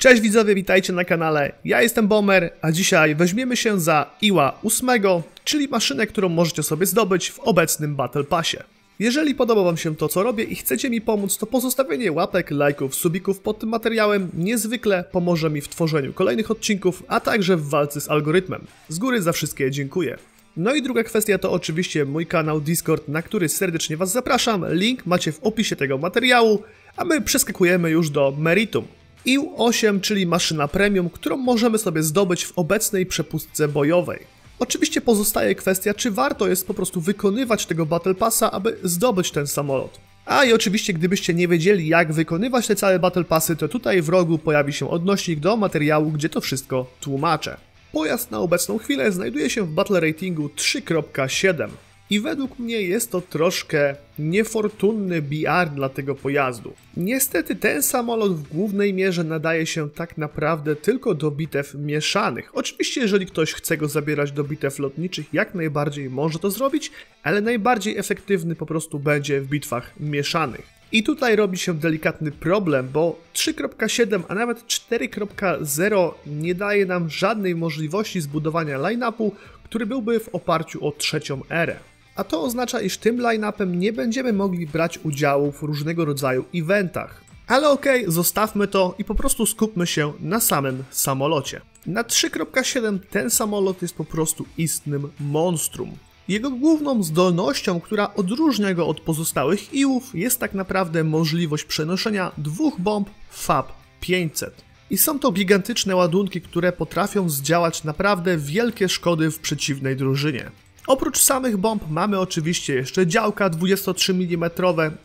Cześć widzowie, witajcie na kanale. Ja jestem Bomber, a dzisiaj weźmiemy się za Iła 8, czyli maszynę, którą możecie sobie zdobyć w obecnym Battle Passie. Jeżeli podoba wam się to, co robię i chcecie mi pomóc, to pozostawienie łapek, lajków, subików pod tym materiałem niezwykle pomoże mi w tworzeniu kolejnych odcinków, a także w walce z algorytmem. Z góry za wszystkie dziękuję. No i druga kwestia to oczywiście mój kanał Discord, na który serdecznie was zapraszam. Link macie w opisie tego materiału, a my przeskakujemy już do meritum. IU-8, czyli maszyna premium, którą możemy sobie zdobyć w obecnej przepustce bojowej. Oczywiście pozostaje kwestia, czy warto jest po prostu wykonywać tego Battle Passa, aby zdobyć ten samolot. A i oczywiście, gdybyście nie wiedzieli, jak wykonywać te całe Battle Passy, to tutaj w rogu pojawi się odnośnik do materiału, gdzie to wszystko tłumaczę. Pojazd na obecną chwilę znajduje się w Battle Ratingu 3.7. I według mnie jest to troszkę niefortunny BR dla tego pojazdu. Niestety ten samolot w głównej mierze nadaje się tak naprawdę tylko do bitew mieszanych. Oczywiście jeżeli ktoś chce go zabierać do bitew lotniczych, jak najbardziej może to zrobić, ale najbardziej efektywny po prostu będzie w bitwach mieszanych. I tutaj robi się delikatny problem, bo 3.7, a nawet 4.0 nie daje nam żadnej możliwości zbudowania line-upu, który byłby w oparciu o trzecią erę. A to oznacza, iż tym line-upem nie będziemy mogli brać udziału w różnego rodzaju eventach. Ale okej, okay, zostawmy to i po prostu skupmy się na samym samolocie. Na 3.7 ten samolot jest po prostu istnym monstrum. Jego główną zdolnością, która odróżnia go od pozostałych iłów, jest tak naprawdę możliwość przenoszenia dwóch bomb FAB 500. I są to gigantyczne ładunki, które potrafią zdziałać naprawdę wielkie szkody w przeciwnej drużynie. Oprócz samych bomb mamy oczywiście jeszcze działka 23 mm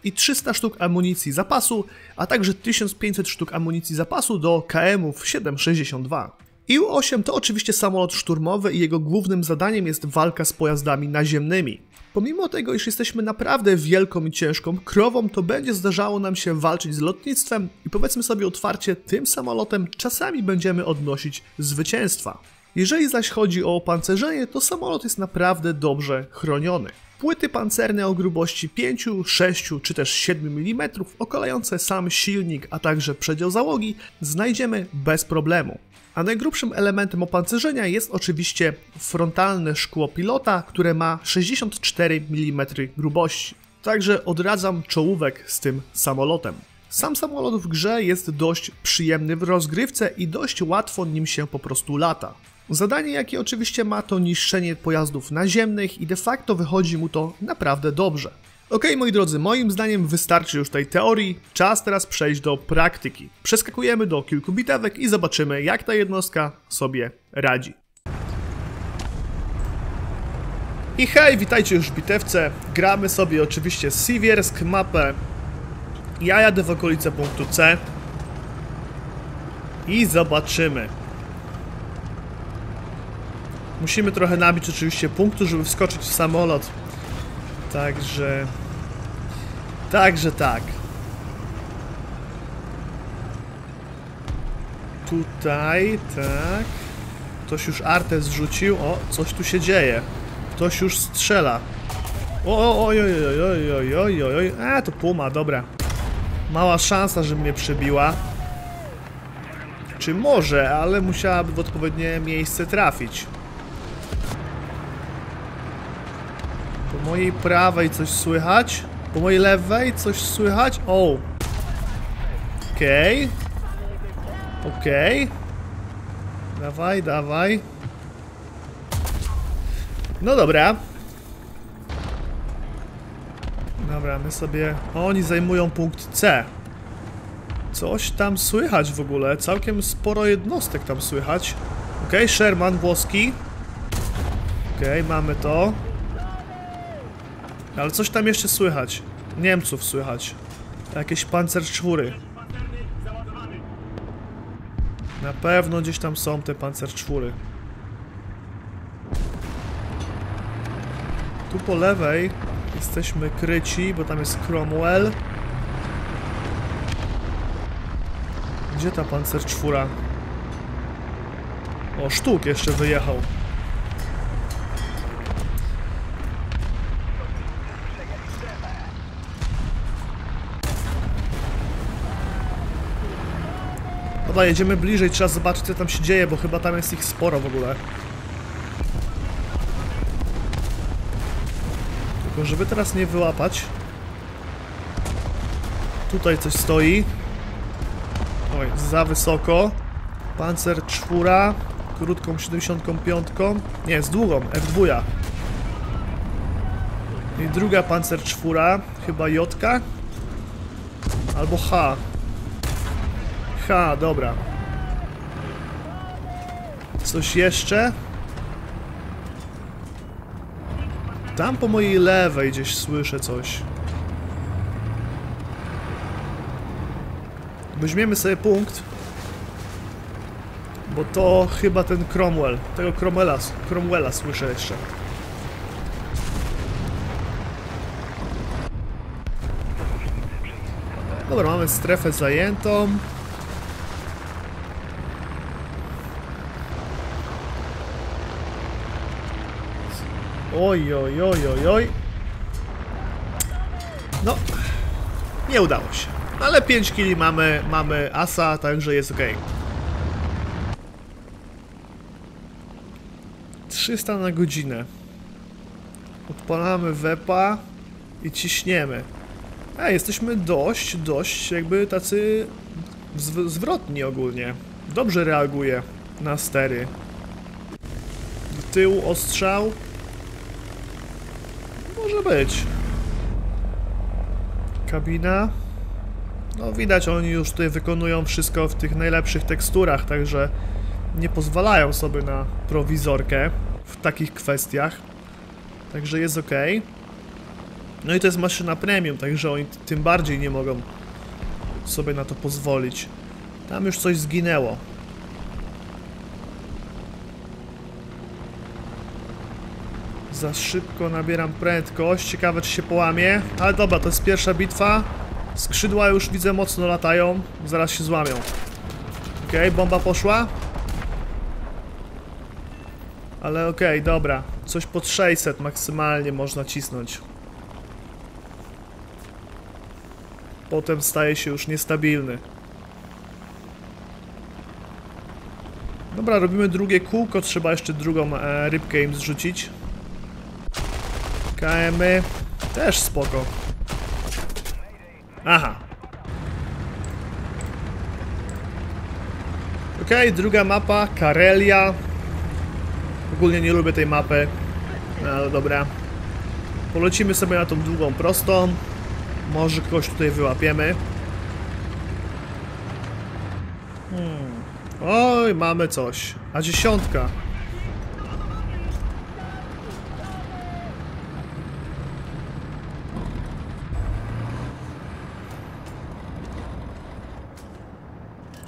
i 300 sztuk amunicji zapasu, a także 1500 sztuk amunicji zapasu do KM-ów 7,62. IU-8 to oczywiście samolot szturmowy i jego głównym zadaniem jest walka z pojazdami naziemnymi. Pomimo tego, iż jesteśmy naprawdę wielką i ciężką krową, to będzie zdarzało nam się walczyć z lotnictwem i powiedzmy sobie otwarcie, tym samolotem czasami będziemy odnosić zwycięstwa. Jeżeli zaś chodzi o opancerzenie, to samolot jest naprawdę dobrze chroniony. Płyty pancerne o grubości 5, 6 czy też 7 mm, okalające sam silnik, a także przedział załogi, znajdziemy bez problemu. A najgrubszym elementem opancerzenia jest oczywiście frontalne szkło pilota, które ma 64 mm grubości. Także odradzam czołówek z tym samolotem. Sam samolot w grze jest dość przyjemny w rozgrywce i dość łatwo nim się po prostu lata. Zadanie, jakie oczywiście ma, to niszczenie pojazdów naziemnych i de facto wychodzi mu to naprawdę dobrze. Ok, moi drodzy, moim zdaniem wystarczy już tej teorii, czas teraz przejść do praktyki. Przeskakujemy do kilku bitewek i zobaczymy, jak ta jednostka sobie radzi. I hej, witajcie już w bitewce. Gramy sobie oczywiście Siwiersk mapę. Ja jadę w okolice punktu C. I zobaczymy. Musimy trochę nabić oczywiście punktu, żeby wskoczyć w samolot. Także... Także tak. Tutaj, tak. Ktoś już artę zrzucił. O, coś tu się dzieje. Ktoś już strzela. O, oj, oj, oj, oj, oj, oj, oj, oj. A, to puma, dobra. Mała szansa, że mnie przebiła. Czy może, ale musiałaby w odpowiednie miejsce trafić. Mojej prawej coś słychać? Po mojej lewej coś słychać? O! Okej. Okay. Okej. Okay. Dawaj, dawaj. No dobra. Dobra, my sobie... Oni zajmują punkt C. Coś tam słychać w ogóle. Całkiem sporo jednostek tam słychać. Okej, okay, Sherman włoski. Okej, okay, mamy to. Ale coś tam jeszcze słychać. Niemców słychać. Jakieś pancerczwóry. Na pewno gdzieś tam są te pancerczwóry. Tu po lewej jesteśmy kryci, bo tam jest Cromwell. Gdzie ta pancerczwóra? O, sztuk jeszcze wyjechał. Dobra, jedziemy bliżej, trzeba zobaczyć co tam się dzieje, bo chyba tam jest ich sporo w ogóle. Tylko żeby teraz nie wyłapać. Tutaj coś stoi. Oj, za wysoko. Pancer czwóra, krótką 75. Nie, z długą, F2. I druga pancer czwóra, chyba J. Albo H. H, dobra. Coś jeszcze? Tam po mojej lewej gdzieś słyszę coś. Weźmiemy sobie punkt. Bo to chyba ten Cromwell. Tego Cromwella, Cromwella słyszę jeszcze. Dobra, mamy strefę zajętą. Oj, oj, oj, oj, oj. No, nie udało się. Ale 5 kili mamy, mamy asa, także jest ok. 300 na godzinę. Odpalamy wepa i ciśniemy. A, jesteśmy dość, dość jakby tacy zw zwrotni ogólnie. Dobrze reaguje na stery. Do tyłu ostrzał. Może być. Kabina. No widać, oni już tutaj wykonują wszystko w tych najlepszych teksturach, także nie pozwalają sobie na prowizorkę w takich kwestiach. Także jest ok. No i to jest maszyna premium, także oni tym bardziej nie mogą sobie na to pozwolić. Tam już coś zginęło. Za szybko nabieram prędkość. Ciekawe, czy się połamie. Ale dobra, to jest pierwsza bitwa. Skrzydła już widzę mocno latają. Zaraz się złamią. Okej, okay, bomba poszła. Ale okej, okay, dobra. Coś pod 600 maksymalnie można cisnąć. Potem staje się już niestabilny. Dobra, robimy drugie kółko. Trzeba jeszcze drugą e, rybkę im zrzucić. KM -y. też spoko. Aha. Okay, druga mapa, Karelia. Ogólnie nie lubię tej mapy. No ale dobra. Polecimy sobie na tą długą prostą. Może kogoś tutaj wyłapiemy. Hmm. Oj, mamy coś. A dziesiątka.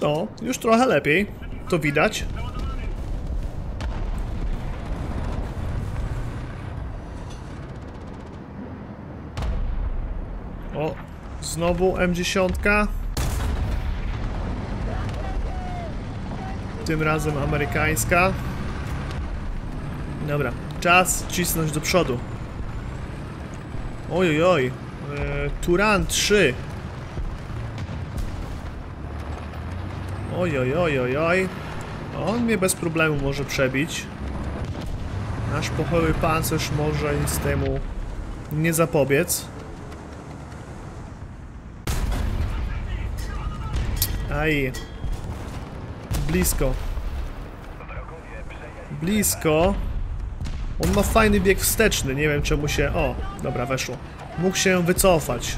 No, już trochę lepiej. To widać. O, znowu M10. Tym razem amerykańska. Dobra, czas cisnąć do przodu. Oj, oj, oj. E, Turan 3. Oj, oj, oj, oj, oj. On mnie bez problemu może przebić. Nasz pochowy pancerz może nic temu nie zapobiec. Aj. Blisko. Blisko. On ma fajny bieg wsteczny, nie wiem czemu się... O, dobra, weszło. Mógł się wycofać.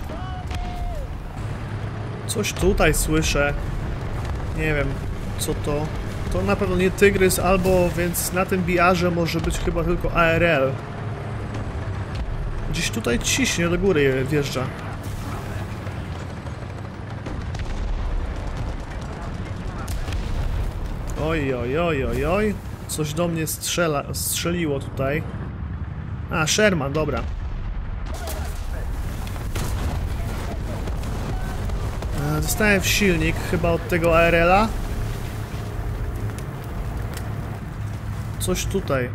Coś tutaj słyszę. Nie wiem, co to... To na pewno nie Tygrys, albo więc na tym biarze może być chyba tylko ARL. Gdzieś tutaj ciśnie do góry wjeżdża. Oj, oj, oj, oj, oj. Coś do mnie strzela, strzeliło tutaj. A, Sherman, dobra. Dostałem w silnik chyba od tego ARL-a. Coś tutaj.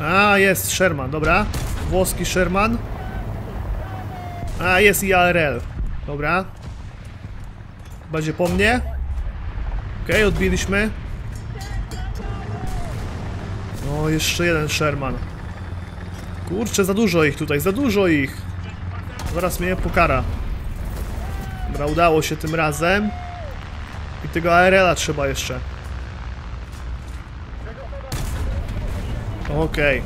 A, jest Sherman, dobra. Włoski Sherman. A, jest i ARL. Dobra. Będzie po mnie. Okej, odbiliśmy. O, jeszcze jeden Sherman. Kurczę, za dużo ich tutaj, za dużo ich. Zaraz mnie pokara. Dobra, udało się tym razem. I tego ARL-a trzeba jeszcze. Okej.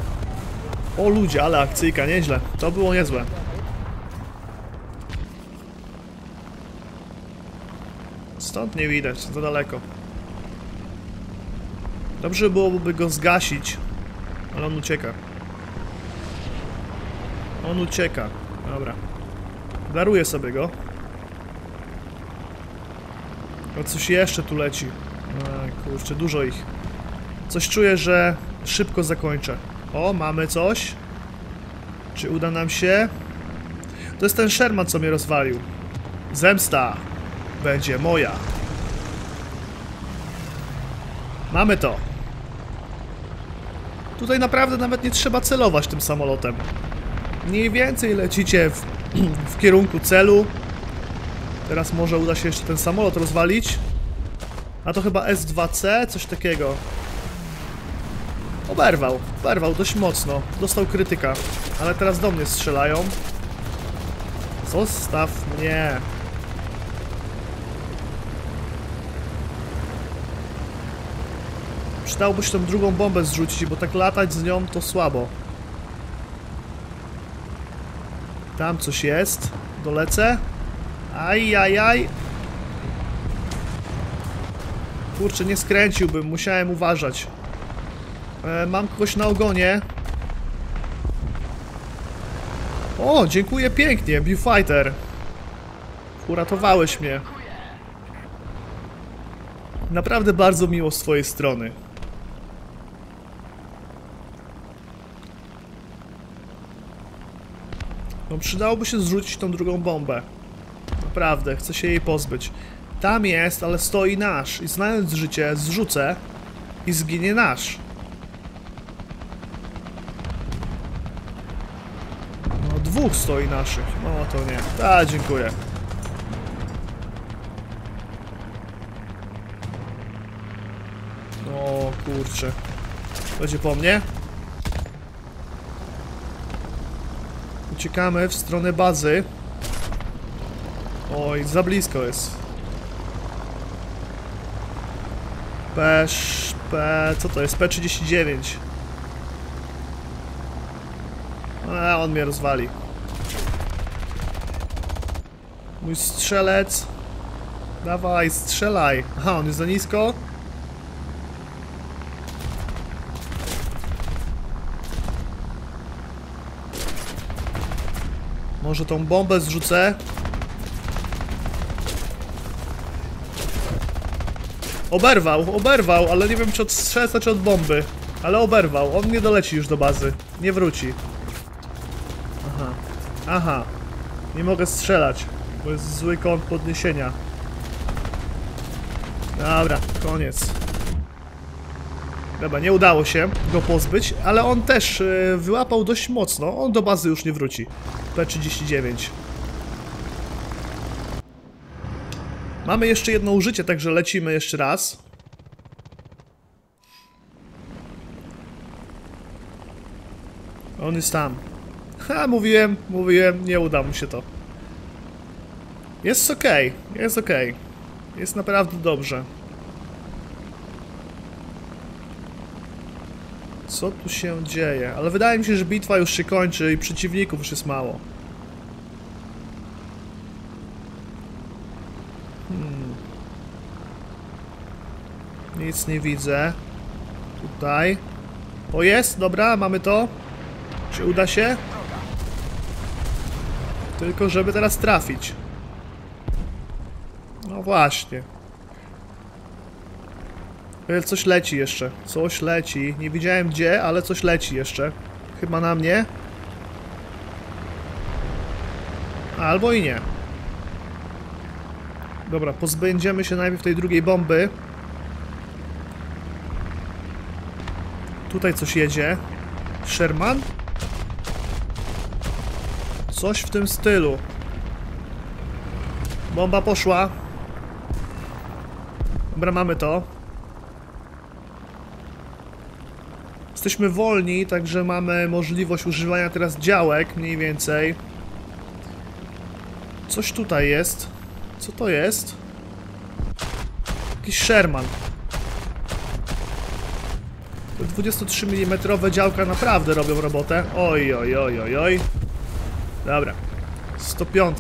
O ludzie, ale akcyjka, nieźle. To było niezłe. Stąd nie widać, za daleko. Dobrze byłoby go zgasić, ale on ucieka. On ucieka. Dobra. Daruję sobie go. O, coś jeszcze tu leci. A, kurczę, dużo ich. Coś czuję, że szybko zakończę. O, mamy coś. Czy uda nam się? To jest ten Sherman, co mnie rozwalił. Zemsta będzie moja. Mamy to. Tutaj naprawdę nawet nie trzeba celować tym samolotem. Mniej więcej lecicie w, w kierunku celu. Teraz może uda się jeszcze ten samolot rozwalić. A to chyba S2C, coś takiego. Oberwał, oberwał dość mocno. Dostał krytyka, ale teraz do mnie strzelają. Zostaw mnie. Przydałoby się tą drugą bombę zrzucić, bo tak latać z nią to słabo. Tam coś jest. Dolecę. Aj, aj, aj. Kurczę, nie skręciłbym, musiałem uważać. E, mam kogoś na ogonie. O, dziękuję pięknie, Viewfighter. Uratowałeś mnie. Naprawdę bardzo miło z twojej strony. No przydałoby się zrzucić tą drugą bombę. Naprawdę, chcę się jej pozbyć. Tam jest, ale stoi nasz. I znając życie, zrzucę i zginie nasz. No, dwóch stoi naszych. No to nie. A, dziękuję. O kurczę. Będzie po mnie? Uciekamy w stronę bazy. Oj, za blisko jest. P... P... co to jest? P39. A, on mnie rozwali. Mój strzelec. Dawaj, strzelaj. Aha, on jest za nisko. Może tą bombę zrzucę? Oberwał, oberwał, ale nie wiem czy od strzelca czy od bomby. Ale oberwał, on nie doleci już do bazy. Nie wróci. Aha. Aha. Nie mogę strzelać, bo jest zły kąt podniesienia. Dobra, koniec. Dobra, nie udało się go pozbyć, ale on też yy, wyłapał dość mocno. On do bazy już nie wróci. P39. Mamy jeszcze jedno użycie, także lecimy jeszcze raz. On jest tam. Ha, mówiłem, mówiłem, nie uda mu się to. Jest ok, jest ok. Jest naprawdę dobrze. Co tu się dzieje? Ale wydaje mi się, że bitwa już się kończy i przeciwników już jest mało. Hmm. Nic nie widzę. Tutaj. O jest, dobra, mamy to. Czy uda się? Tylko żeby teraz trafić. No właśnie. E, Coś leci jeszcze. Coś leci. Nie widziałem gdzie, ale coś leci jeszcze. Chyba na mnie. Albo i nie. Dobra, pozbędziemy się najpierw tej drugiej bomby. Tutaj coś jedzie. Sherman? Coś w tym stylu. Bomba poszła. Dobra, mamy to. Jesteśmy wolni, także mamy możliwość używania teraz działek, mniej więcej. Coś tutaj jest. Co to jest? Jakiś Sherman. Te 23 mm działka naprawdę robią robotę. Oj, oj, oj, oj, oj. Dobra. 105.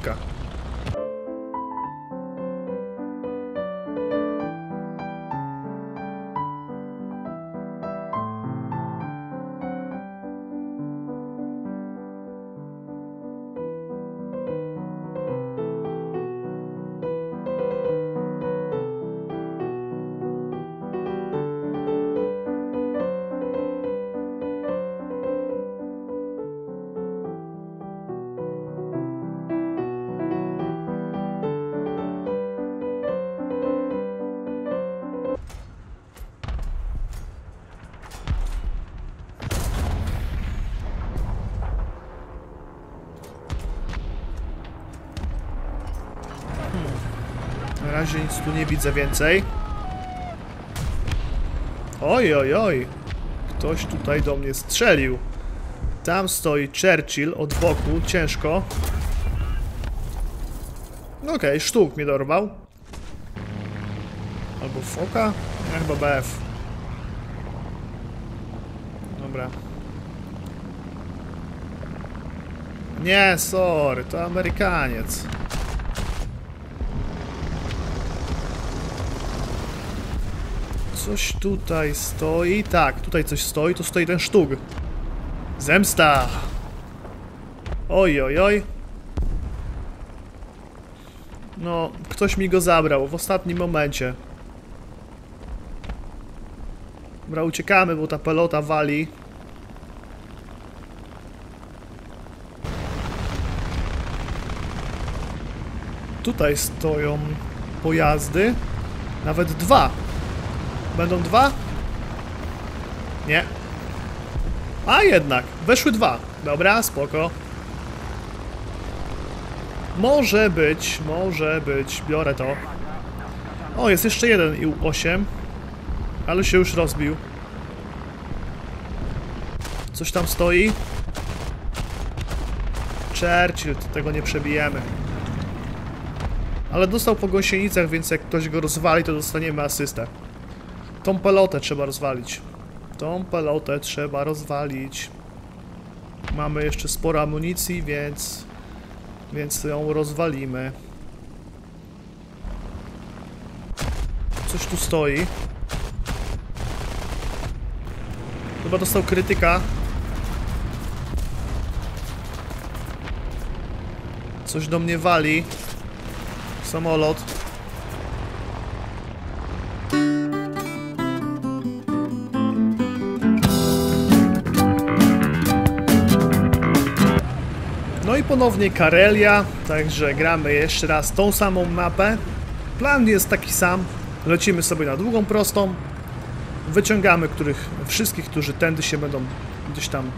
razie nic tu nie widzę więcej. Oj, oj, oj. Ktoś tutaj do mnie strzelił. Tam stoi Churchill od boku, ciężko. No Okej, okay, sztuk mnie dorwał. Albo foka? Chyba BF. Dobra. Nie, sorry, to Amerykaniec. Coś tutaj stoi. Tak, tutaj coś stoi. Tu stoi ten sztug. Zemsta! Oj, oj, oj. No, ktoś mi go zabrał w ostatnim momencie. Dobra, uciekamy, bo ta pelota wali. Tutaj stoją pojazdy. Nawet dwa. Będą dwa? Nie. A jednak, weszły dwa. Dobra, spoko. Może być, może być. Biorę to. O, jest jeszcze jeden IU-8. Ale się już rozbił. Coś tam stoi. Churchill, tego nie przebijemy. Ale dostał po gąsienicach, więc jak ktoś go rozwali, to dostaniemy asystę. Tą pelotę trzeba rozwalić. Tą pelotę trzeba rozwalić. Mamy jeszcze sporo amunicji, więc... Więc ją rozwalimy. Coś tu stoi. Chyba dostał krytyka. Coś do mnie wali. Samolot. I ponownie Karelia, także gramy jeszcze raz tą samą mapę. Plan jest taki sam, lecimy sobie na długą prostą, wyciągamy których, wszystkich, którzy tędy się będą gdzieś tam e,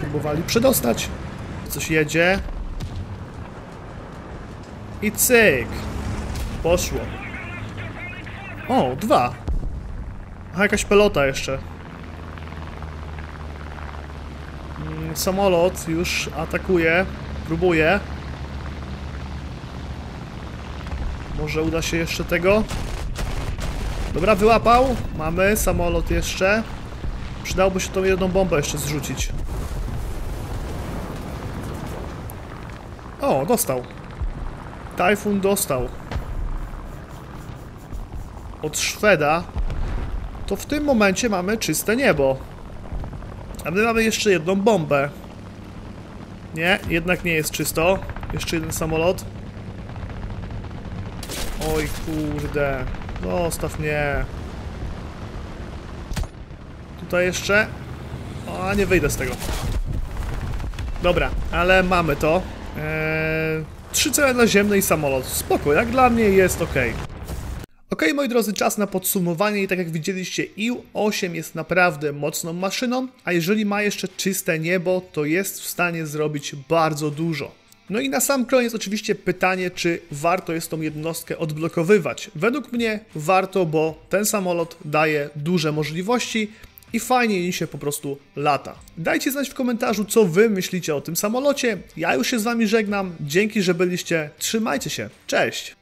próbowali przedostać. Coś jedzie. I cyk. Poszło. O, dwa. A jakaś pelota jeszcze. Samolot już atakuje, próbuje. Może uda się jeszcze tego? Dobra, wyłapał. Mamy samolot jeszcze. Przydałoby się tą jedną bombę jeszcze zrzucić. O, dostał. Tajfun dostał. Od Szweda. To w tym momencie mamy czyste niebo. A my mamy jeszcze jedną bombę. Nie, jednak nie jest czysto. Jeszcze jeden samolot. Oj kurde. Zostaw mnie. Tutaj jeszcze. O, nie wyjdę z tego. Dobra, ale mamy to. Eee, trzy cele naziemne i samolot. Spoko, jak dla mnie jest ok. Ok, moi drodzy, czas na podsumowanie i tak jak widzieliście, IU-8 jest naprawdę mocną maszyną, a jeżeli ma jeszcze czyste niebo, to jest w stanie zrobić bardzo dużo. No i na sam koniec oczywiście pytanie, czy warto jest tą jednostkę odblokowywać. Według mnie warto, bo ten samolot daje duże możliwości i fajnie nim się po prostu lata. Dajcie znać w komentarzu, co wy myślicie o tym samolocie. Ja już się z wami żegnam. Dzięki, że byliście. Trzymajcie się. Cześć!